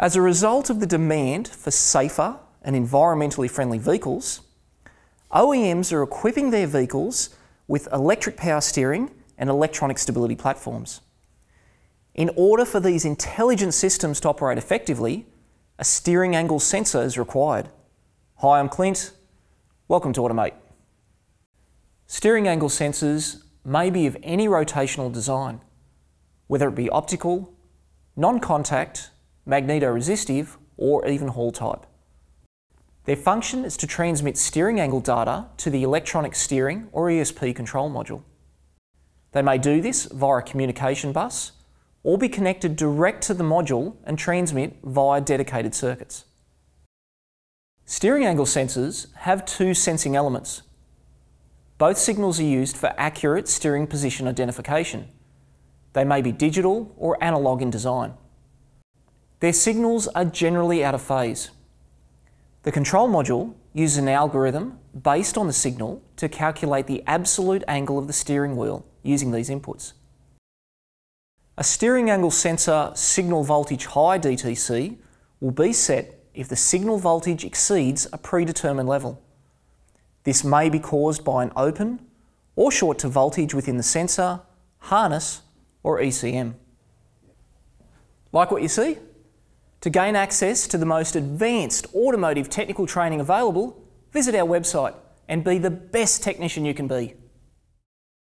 As a result of the demand for safer and environmentally friendly vehicles, OEMs are equipping their vehicles with electric power steering and electronic stability platforms. In order for these intelligent systems to operate effectively, a steering angle sensor is required. Hi, I'm Clint. Welcome to AutoMate. Steering angle sensors may be of any rotational design, whether it be optical, non-contact, magnetoresistive, or even Hall type. Their function is to transmit steering angle data to the electronic steering or ESP control module. They may do this via a communication bus or be connected direct to the module and transmit via dedicated circuits. Steering angle sensors have two sensing elements. Both signals are used for accurate steering position identification. They may be digital or analog in design. Their signals are generally out of phase. The control module uses an algorithm based on the signal to calculate the absolute angle of the steering wheel using these inputs. A steering angle sensor signal voltage high DTC will be set if the signal voltage exceeds a predetermined level. This may be caused by an open or short to voltage within the sensor, harness or ECM. Like what you see? To gain access to the most advanced automotive technical training available, visit our website and be the best technician you can be.